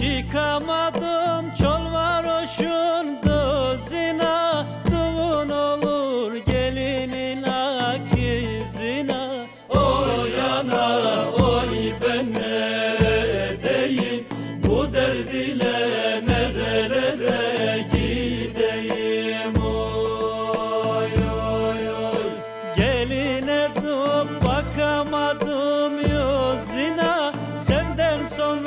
Çıkamadım çol varoşun kızına Duvun olur gelinin akizina O yana oy ben neredeyim? Bu derd ile nerelere gideyim? Oy oy oy. Geline dup bakamadım yüzüne. Senden sonra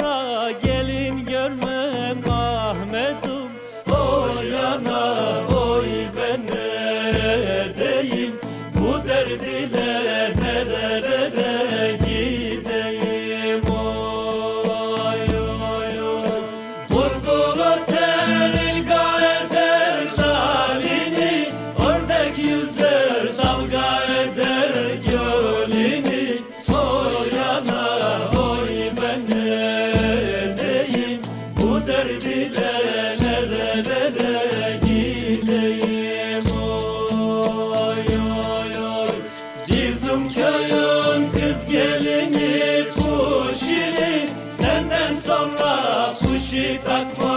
nereye gideyim oy oy oy. Cizum kız gelini kuşini senden sonra kuşi takma.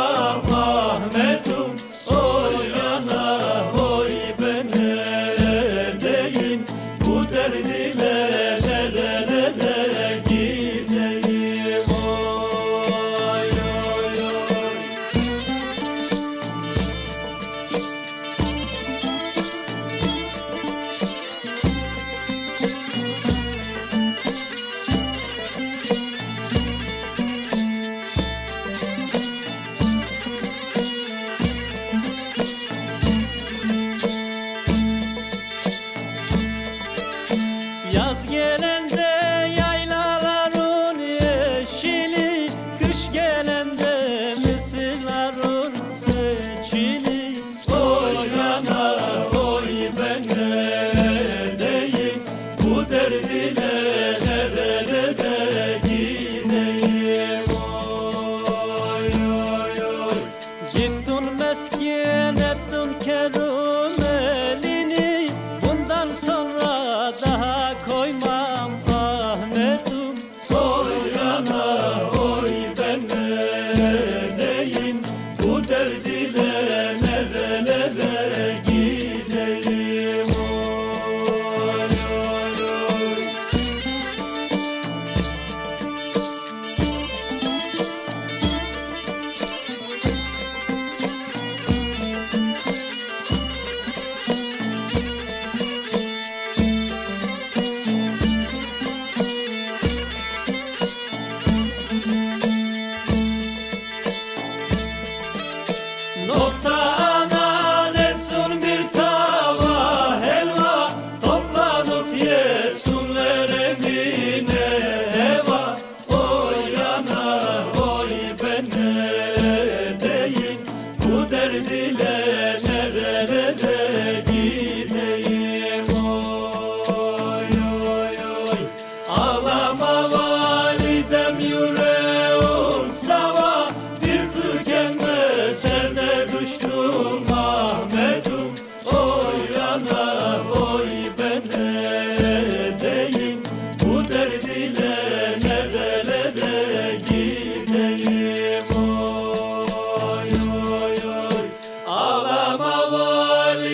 and then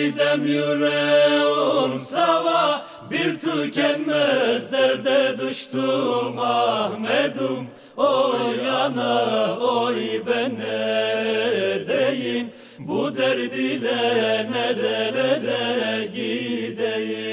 idem yüreğim sava Bir tükenmez derde düştüm Ahmet'im Oy ana oy ben edeyim Bu derd ile nerelere gideyim?